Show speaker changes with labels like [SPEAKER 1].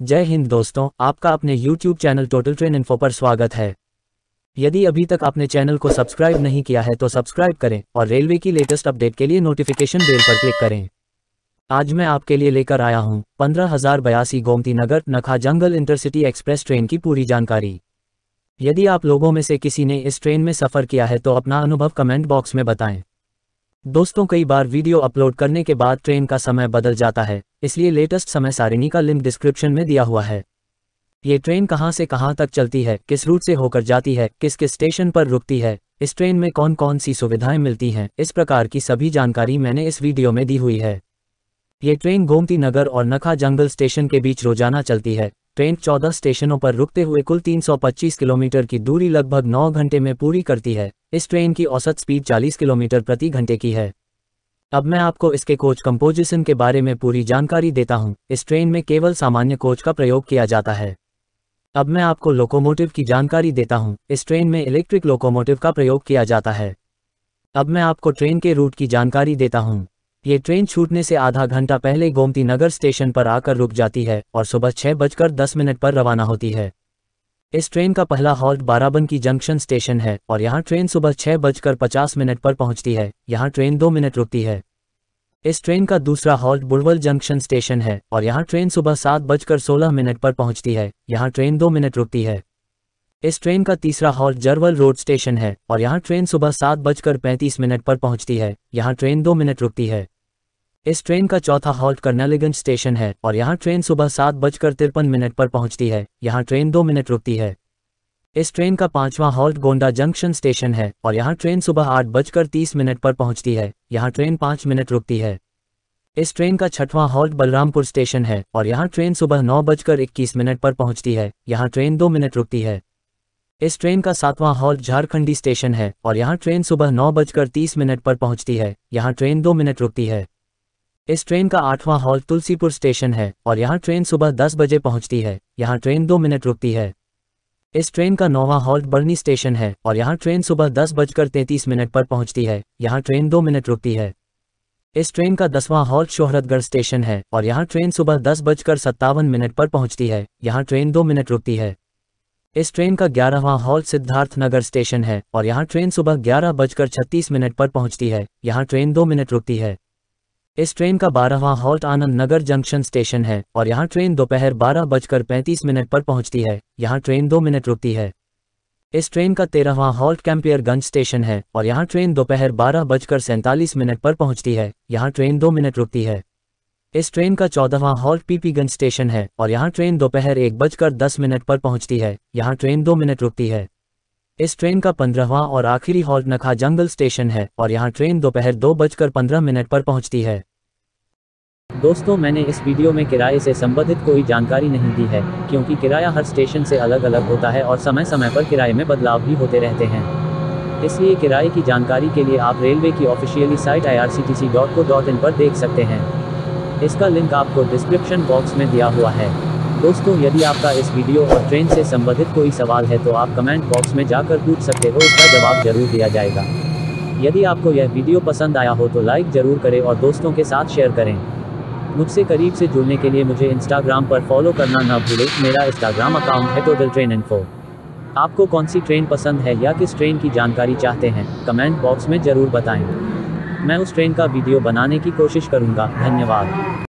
[SPEAKER 1] जय हिंद दोस्तों, आपका अपने YouTube channel total train info पर स्वागत है। यदि अभी तक आपने चैनल को सब्सक्राइब नहीं किया है तो सब्सक्राइब करें और रेलवे की लेटेस्ट अपडेट के लिए नोटिफिकेशन बेल पर क्लिक करें। आज मैं आपके लिए लेकर आया हूँ पंद्रह हज़ार बयासी Gomti Nagar Nakha Jungle intercity express train की पूरी जानकारी। यदि आप लोगों में से किसी ने इस ट्रेन में सफ़र किया है तो अपना अनुभव कमेंट बॉक्स में बताएँ। दोस्तों, कई बार वीडियो अपलोड करने के बाद ट्रेन का समय बदल जाता है, इसलिए लेटेस्ट समय सारिणी का लिंक डिस्क्रिप्शन में दिया हुआ है। ये ट्रेन कहाँ से कहाँ तक चलती है, किस रूट से होकर जाती है, किस किस स्टेशन पर रुकती है, इस ट्रेन में कौन कौन सी सुविधाएँ मिलती हैं, इस प्रकार की सभी जानकारी मैंने इस वीडियो में दी हुई है। ये ट्रेन गोमती नगर और नखा जंगल स्टेशन के बीच रोज़ाना चलती है ट्रेन 14 स्टेशनों पर रुकते हुए कुल 325 किलोमीटर की दूरी लगभग 9 घंटे में पूरी करती है। इस ट्रेन की औसत स्पीड 40 किलोमीटर प्रति घंटे की है। अब मैं आपको इसके कोच कंपोजिशन के बारे में पूरी जानकारी देता हूँ। इस ट्रेन में केवल सामान्य कोच का प्रयोग किया जाता है। अब मैं आपको लोकोमोटिव की जानकारी देता हूँ। इस ट्रेन में इलेक्ट्रिक लोकोमोटिव का प्रयोग किया जाता है। अब मैं आपको ट्रेन के रूट की जानकारी देता हूँ। ये ट्रेन छूटने से आधा घंटा पहले गोमती नगर स्टेशन पर आकर रुक जाती है और सुबह छह बजकर दस मिनट पर रवाना होती है। इस ट्रेन का पहला हॉल्ट बाराबंकी जंक्शन स्टेशन है और यहाँ ट्रेन सुबह छह बजकर पचास मिनट पर पहुँचती है, यहाँ ट्रेन दो मिनट रुकती है। इस ट्रेन का दूसरा हॉल्ट बुलवल जंक्शन स्टेशन है और यहाँ ट्रेन सुबह सात बजकर सोलह मिनट पर पहुँचती है, यहाँ ट्रेन दो मिनट रुकती है। इस ट्रेन का तीसरा हॉल्ट जरवल रोड स्टेशन है और यहाँ ट्रेन सुबह सात बजकर पैंतीस मिनट पर पहुँचती है, यहाँ ट्रेन दो मिनट रुकती है। इस ट्रेन का चौथा हॉल्ट कर्नालीगंज स्टेशन है और यहाँ ट्रेन सुबह सात बजकर तिरपन मिनट पर पहुँचती है, यहाँ ट्रेन दो मिनट रुकती है। इस ट्रेन का पांचवा हॉल्ट गोंडा जंक्शन स्टेशन है और यहाँ ट्रेन सुबह आठ बजकर तीस मिनट पर पहुँचती है, यहाँ ट्रेन पाँच मिनट रुकती है। इस ट्रेन का छठवां हॉल्ट बलरामपुर स्टेशन है और यहाँ ट्रेन सुबह नौ बजकर इक्कीस मिनट पर पहुँचती है, यहाँ ट्रेन दो मिनट रुकती है। इस ट्रेन का सातवां हॉल्ट झारखंडी स्टेशन है और यहाँ ट्रेन सुबह नौ बजकर तीस मिनट पर पहुँचती है, यहाँ ट्रेन दो मिनट रुकती है। इस ट्रेन का आठवां हॉल्ट तुलसीपुर स्टेशन है और यहाँ ट्रेन सुबह दस बजे पहुँचती है, यहाँ ट्रेन दो मिनट रुकती है। इस ट्रेन का नौवां हॉल्ट बर्नी स्टेशन है और यहाँ ट्रेन सुबह दस बजकर तैंतीस मिनट पर पहुँचती है, यहाँ ट्रेन दो मिनट रुकती है। इस ट्रेन का दसवां हॉल्ट शोहरतगढ़ स्टेशन है और यहाँ ट्रेन सुबह दस बजकर सत्तावन मिनट पर पहुँचती है, यहाँ ट्रेन दो मिनट रुकती है। इस ट्रेन का ग्यारहवां हॉल्ट सिद्धार्थ नगर स्टेशन है और यहाँ ट्रेन सुबह ग्यारह बजकर छत्तीस मिनट पर पहुँचती है। यहाँ ट्रेन दो मिनट रुकती है। इस ट्रेन का बारहवां halt Anand Nagar junction station है और यहाँ ट्रेन दोपहर बारह बजकर पैंतीस मिनट पर पहुँचती है। यहाँ ट्रेन दो मिनट रुकती है। इस ट्रेन का तेरहवां हॉल्ट कैंपियरगंज स्टेशन है और यहाँ ट्रेन दोपहर बारह बजकर सैंतालीस मिनट पर पहुँचती है। यहाँ ट्रेन दो मिनट रुकती है। इस ट्रेन का चौदहवां हॉल्ट पीपीगंज स्टेशन है और यहाँ ट्रेन दोपहर एक बजकर दस मिनट पर पहुँचती है। यहाँ ट्रेन दो मिनट रुकती है। इस ट्रेन का पंद्रहवा और आखिरी हॉल्ट नखा जंगल स्टेशन है और यहाँ ट्रेन दोपहर दो बजकर पंद्रह मिनट पर पहुँचती है। दोस्तों, मैंने इस वीडियो में किराए से संबंधित कोई जानकारी नहीं दी है, क्योंकि किराया हर स्टेशन से अलग अलग होता है और समय समय पर किराए में बदलाव भी होते रहते हैं। इसलिए किराए की जानकारी के लिए आप रेलवे की ऑफिशियली साइट आई पर देख सकते हैं। इसका लिंक आपको डिस्क्रिप्शन बॉक्स में दिया हुआ है। दोस्तों, यदि आपका इस वीडियो और ट्रेन से संबंधित कोई सवाल है तो आप कमेंट बॉक्स में जाकर पूछ सकते हो, इसका जवाब ज़रूर दिया जाएगा। यदि आपको यह वीडियो पसंद आया हो तो लाइक ज़रूर करें और दोस्तों के साथ शेयर करें। मुझसे करीब से जुड़ने के लिए मुझे इंस्टाग्राम पर फॉलो करना ना भूलें। मेरा इंस्टाग्राम अकाउंट है टोटल ट्रेन इन्फो आपको कौन सी ट्रेन पसंद है या किस ट्रेन की जानकारी चाहते हैं? कमेंट बॉक्स में ज़रूर बताएँ। मैं उस ट्रेन का वीडियो बनाने की कोशिश करूँगा। धन्यवाद।